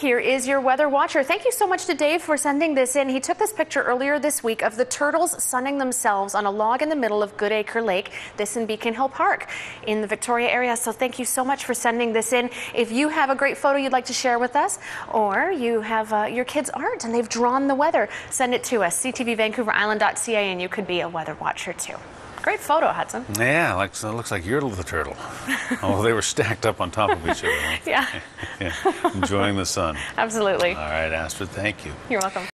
Here is your weather watcher. Thank you so much to Dave for sending this in. He took this picture earlier this week of the turtles sunning themselves on a log in the middle of Goodacre Lake, this in Beacon Hill Park in the Victoria area. So thank you so much for sending this in. If you have a great photo you'd like to share with us, or you have uh, your kids' art and they've drawn the weather, send it to us, ctvvancouverisland.ca, and you could be a weather watcher too. Great photo, Hudson. Yeah, like, so it looks like you're the turtle. oh, they were stacked up on top of each other. Yeah. yeah. Enjoying the sun. Absolutely. All right, Astrid, thank you. You're welcome.